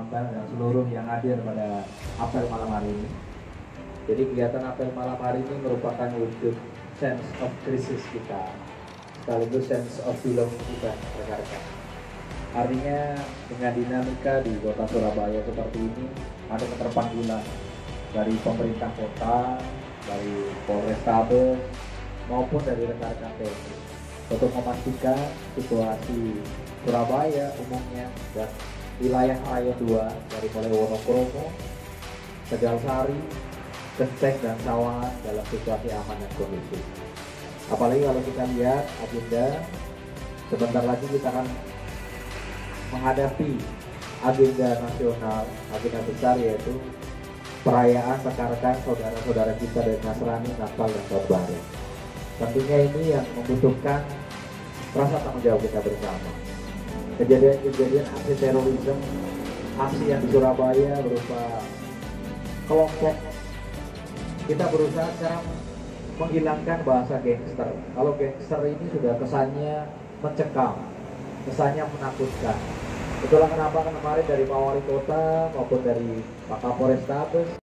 Ambar dan seluruh yang hadir pada apel malam hari ini. Jadi kegiatan apel malam hari ini merupakan wujud sense of crisis kita, sekaligus sense of belonging kita, rekan-rekan. Artinya dengan dinamika di kota Surabaya seperti ini, ada keterpanggilan dari pemerintah kota, dari Polrestabes, maupun dari rekan-rekan TNI untuk memastikan situasi Surabaya umumnya dan wilayah raya 2 dari mulai Wonokromo, Tegalsari, Genteng dan Sawangan dalam situasi aman dan kondusif. Apalagi kalau kita lihat agenda sebentar lagi kita akan menghadapi agenda nasional, agenda besar yaitu perayaan rekan-rekan saudara-saudara kita dari Nasrani, Natal dan Tahun Baru. Tentunya ini yang membutuhkan rasa tanggung jawab kita bersama. Kejadian-kejadian aksi terorisme, aksi yang di Surabaya berupa kelompok kita berusaha sekarang menghilangkan bahasa gangster. Kalau gangster ini sudah kesannya mencekam, kesannya menakutkan. Itulah kenapa kemarin dari Pak Wali Kota maupun dari Pak Kapolres Tabes